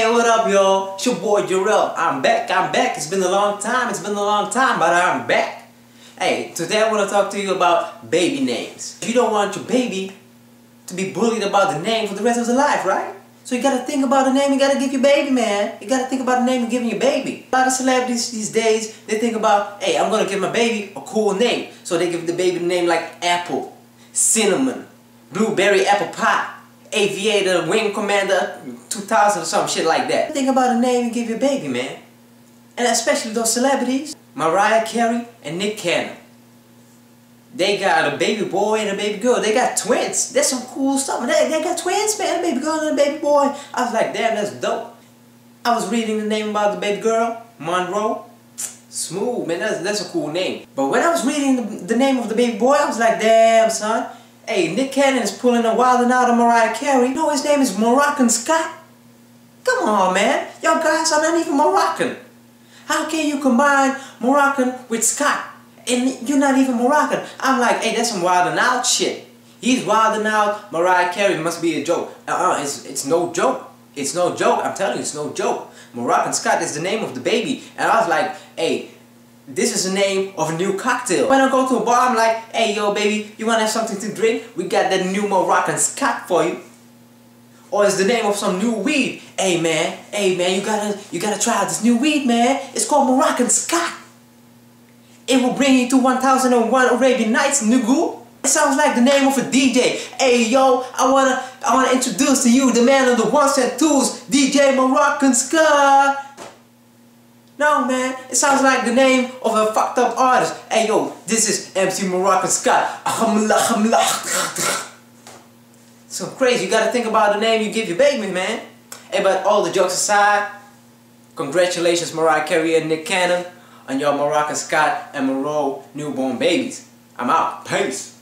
up, y'all? It's your boy Yorel. I'm back. I'm back. It's been a long time. It's been a long time, but I'm back. Hey, today I want to talk to you about baby names. You don't want your baby to be bullied about the name for the rest of his life, right? So you gotta think about the name you gotta give your baby, man. You gotta think about the name you're giving your baby. A lot of celebrities these days, they think about, hey, I'm gonna give my baby a cool name. So they give the baby the name like Apple, Cinnamon, Blueberry Apple Pie, Aviator, Wing Commander 2000 or some shit like that. Think about the name you give your baby, man. And especially those celebrities, Mariah Carey and Nick Cannon. They got a baby boy and a baby girl. They got twins. That's some cool stuff. They, they got twins, man. A baby girl and a baby boy. I was like, damn, that's dope. I was reading the name about the baby girl, Monroe. Smooth, man. That's, that's a cool name. But when I was reading the, the name of the baby boy, I was like, damn, son. Hey, Nick Cannon is pulling a wilding out of Mariah Carey. You know his name is Moroccan Scott? Come on, man. Y'all guys are not even Moroccan. How can you combine Moroccan with Scott? And you're not even Moroccan. I'm like, hey, that's some wilding out shit. He's wilding out. Mariah Carey must be a joke. Uh-uh, it's, it's no joke. It's no joke. I'm telling you, it's no joke. Moroccan Scott is the name of the baby. And I was like, hey, this is the name of a new cocktail. When I go to a bar, I'm like, hey, yo, baby, you want to have something to drink? We got that new Moroccan Scott for you. Or it's the name of some new weed. Hey, man, hey, man, you gotta, you gotta try out this new weed, man. It's called Moroccan Scott. It will bring you to 1001 Arabian Nights, Nugu. It sounds like the name of a DJ. Hey yo, I wanna I wanna introduce to you the man of the ones and twos, DJ Moroccan Scott. No man, it sounds like the name of a fucked up artist. Hey yo, this is MC Moroccan Scott. So crazy, you gotta think about the name you give your baby, man. Hey, but all the jokes aside, congratulations Mariah Carey and Nick Cannon on your Moroccan Scott and Monroe newborn babies. I'm out. Peace.